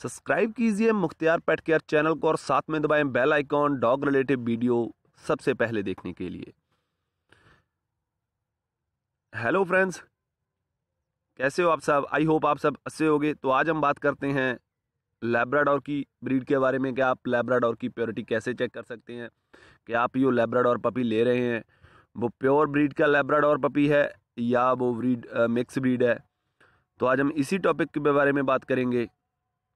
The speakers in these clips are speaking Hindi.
सब्सक्राइब कीजिए मुख्तियार पेट केयर चैनल को और साथ में दबाएँ bell icon dog related video सबसे पहले देखने के लिए। हेलो फ्रेंड्स, कैसे हो आप सब? आई होप आप सब अच्छे होगे। तो आज हम बात करते हैं लेब्राडोर की ब्रीड के बारे में, कि आप लेब्राडोर की प्योरिटी कैसे चेक कर सकते हैं, कि आप यो लेब्राडोर पपी ले रहे हैं। वो प्योर ब्रीड का लेब्राडोर पपी है या वो ब्रीड, मिक्स ब्रीड है? तो आज हम इसी टॉपिक के बारे में बात करेंगे।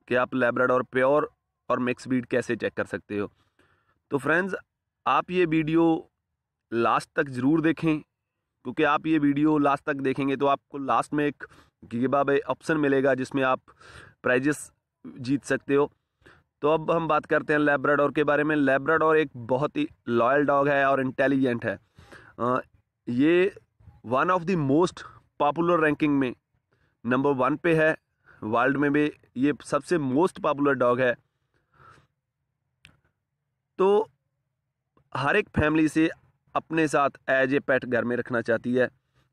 कि आप लेब्राडोर प्योर और मिक्स ब्रीड कैसे चेक कर सकते हो। तो फ्रेंड्स आप ये वीडियो लास्ट तक ज़रूर देखें, क्योंकि आप ये वीडियो लास्ट तक देखेंगे तो आपको लास्ट में एक गिबाब ऑप्शन मिलेगा जिसमें आप प्राइजेस जीत सकते हो। तो अब हम बात करते हैं लेब्राडोर के बारे में। लेब्राडोर एक बहुत ही लॉयल डॉग है और इंटेलिजेंट है। ये one of the most popular ranking में नंबर वन पे है। वर्ल्ड में भी ये सबसे मोस्ट पॉपुलर डॉग है। तो हर एक फैमिली से अपने साथ एज ए पेट घर में रखना चाहती है,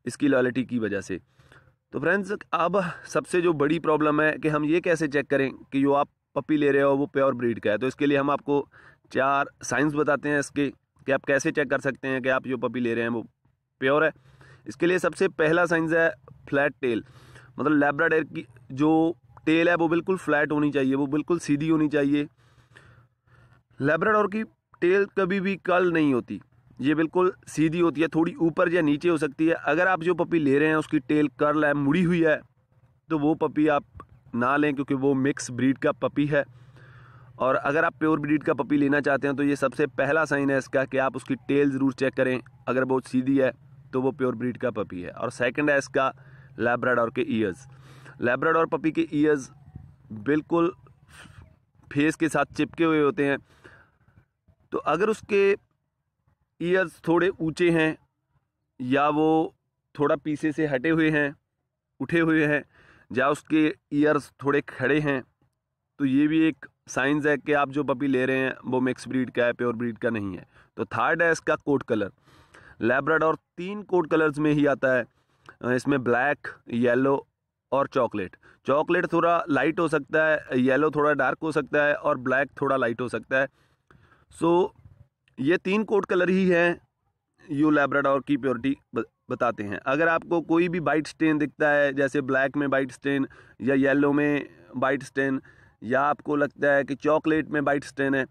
इसकी लॉयल्टी की वजह से। तो फ्रेंड्स अब सबसे जो बड़ी प्रॉब्लम है कि हम ये कैसे चेक करें कि जो आप पपी ले रहे हो, वो प्योर ब्रीड का है। तो इसके लिए हम आपको चार साइंस बताते हैं इसके कि आप कैसे चेक कर सकते हैं कि आप जो पपी ले रहे हैं, वो प्योर है। इसके लिए सबसे पहला साइंस है फ्लैट टेल मतलब लेब्राडेर की जो टेल है, वो बिल्कुल फ्लैट होनी चाहिए, वो बिल्कुल सीधी होनी चाहिए। लेब्राडोर की टेल कभी भी कल नहीं होती। ये बिल्कुल सीधी होती है, थोड़ी ऊपर या नीचे हो सकती है। अगर आप जो पपी ले रहे हैं, उसकी टेल कर्ल है, मुड़ी हुई है तो वो पपी आप ना लें, क्योंकि वो मिक्स ब्रीड का पपी है। और अगर आप प्योर ब्रीड का पपी लेना चाहते हैं तो ये सबसे पहला साइन है इसका कि आप उसकी टेल ज़रूर चेक करें। अगर बहुत सीधी है तो वो प्योर ब्रीड का पपी है। और सेकंड है इसका लेब्राडोर के ईयर्स लेब्राडोर पपी के ईयर्स बिल्कुल फेस के साथ चिपके हुए होते हैं। तो अगर उसके ईयर्स थोड़े ऊँचे हैं या वो थोड़ा पीछे से हटे हुए हैं, उठे हुए हैं, या उसके ईयर्स थोड़े खड़े हैं तो ये भी एक साइंस है कि आप जो पपी ले रहे हैं, वो मिक्स ब्रीड का है प्योर ब्रीड का नहीं है। तो थर्ड है इसका कोट कलर लेब्राडोर तीन कोट कलर्स में ही आता है। इसमें ब्लैक येलो और चॉकलेट। चॉकलेट थोड़ा लाइट हो सकता है येलो थोड़ा डार्क हो सकता है और ब्लैक थोड़ा लाइट हो सकता है। सो so, ये तीन कोट कलर ही हैं यू लेब्राडोर की प्योरिटी बताते हैं। अगर आपको कोई भी बाइट स्टेन दिखता है जैसे ब्लैक में बाइट स्टेन या येलो में बाइट स्टेन या आपको लगता है कि चॉकलेट में बाइट स्टेन है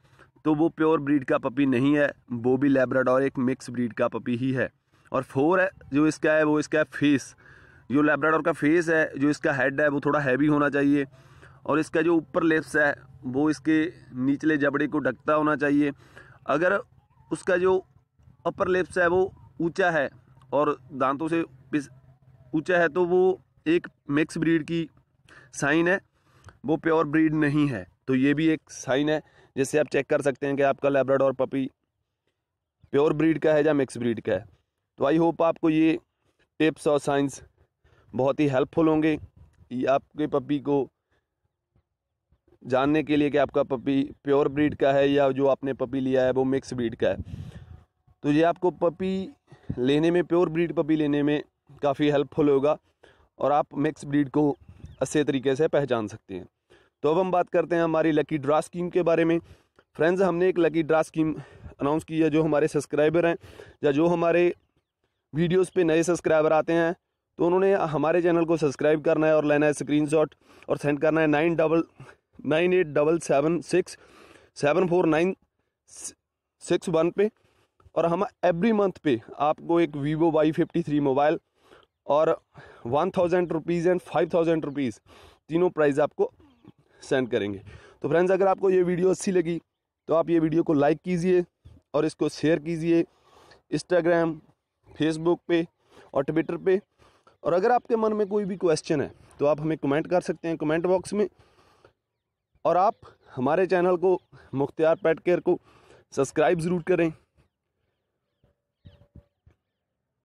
तो वो प्योर ब्रीड का पपी नहीं है वो भी लेब्राडोर एक मिक्स ब्रीड का पपी ही है। और फोर है जो इसका है वो इसका है फेस। जो लेब्राडोर का फेस है, जो इसका हेड है, वो थोड़ा हैवी होना चाहिए और इसका जो ऊपर लिप्स है, वो इसके निचले जबड़े को ढकता होना चाहिए। अगर उसका जो अपर लिप्स है, वो ऊँचा है और दांतों से ऊँचा है तो वो एक मिक्स ब्रीड की साइन है, वो प्योर ब्रीड नहीं है। तो ये भी एक साइन है, जिससे आप चेक कर सकते हैं कि आपका लेब्राडोर पपी प्योर ब्रीड का है या मिक्स ब्रीड का है। तो आई होप आपको ये टिप्स और साइंस बहुत ही हेल्पफुल होंगे। ये आपके पपी को जानने के लिए कि आपका पपी प्योर ब्रीड का है या जो आपने पपी लिया है वो मिक्स ब्रीड का है। तो ये आपको पपी लेने में प्योर ब्रीड पपी लेने में काफ़ी हेल्पफुल होगा और आप मिक्स ब्रीड को अच्छे तरीके से पहचान सकते हैं। तो अब हम बात करते हैं हमारी लकी ड्रा स्कीम के बारे में। फ्रेंड्स हमने एक लकी ड्रा स्कीम अनाउंस की है, जो हमारे सब्सक्राइबर हैं या जो हमारे वीडियोस पे नए सब्सक्राइबर आते हैं। तो उन्होंने हमारे चैनल को सब्सक्राइब करना है और लेना है स्क्रीनशॉट और सेंड करना है nine double, nine eight double seven six, seven four nine six one पे। और हम एवरी मंथ पे आपको एक Vivo Y fifty three mobile और one thousand rupees and five thousand rupees तीनों प्राइस आपको सेंड करेंगे। तो फ्रेंड्स अगर आपको ये वीडियो अच्छी लगी तो आप ये वीडियो को लाइक कीजिए और इसको शेयर कीजिए इंस्टाग्राम फेसबुक पे और ट्विटर पे। और अगर आपके मन में कोई भी क्वेश्चन है तो आप हमें कमेंट कर सकते हैं कमेंट बॉक्स में। और आप हमारे चैनल को, मुख्तियार पेट केयर को सब्सक्राइब ज़रूर करें।